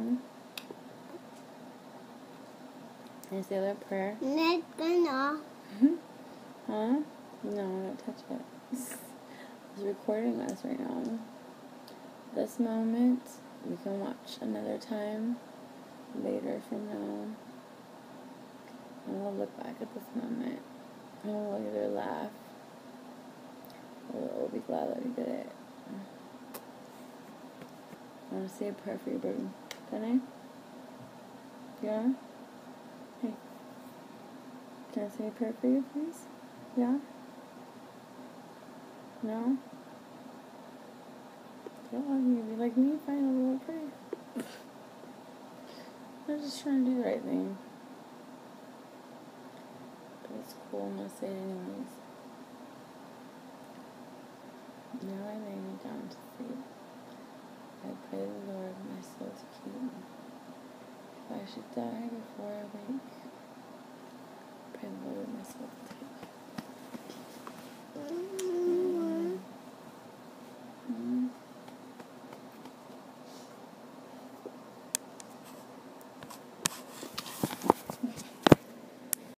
Hmm? Say a little prayer? Not gonna. Huh? No, don't touch it. It's recording us right now. This moment we can watch another time later from now. And we'll look back at this moment. And we'll either laugh or we'll be glad that we did it. I want to say a prayer for you, baby. Can I? Yeah? Hey. Can I say a prayer for you, please? Yeah? No? Don't want you to be like me, fine, I will pray. I'm just trying to do the right thing. But it's cool, I'm gonna say it anyways. Now I lay me down to sleep. I pray the Lord my soul to keep me. If I should die before I wake,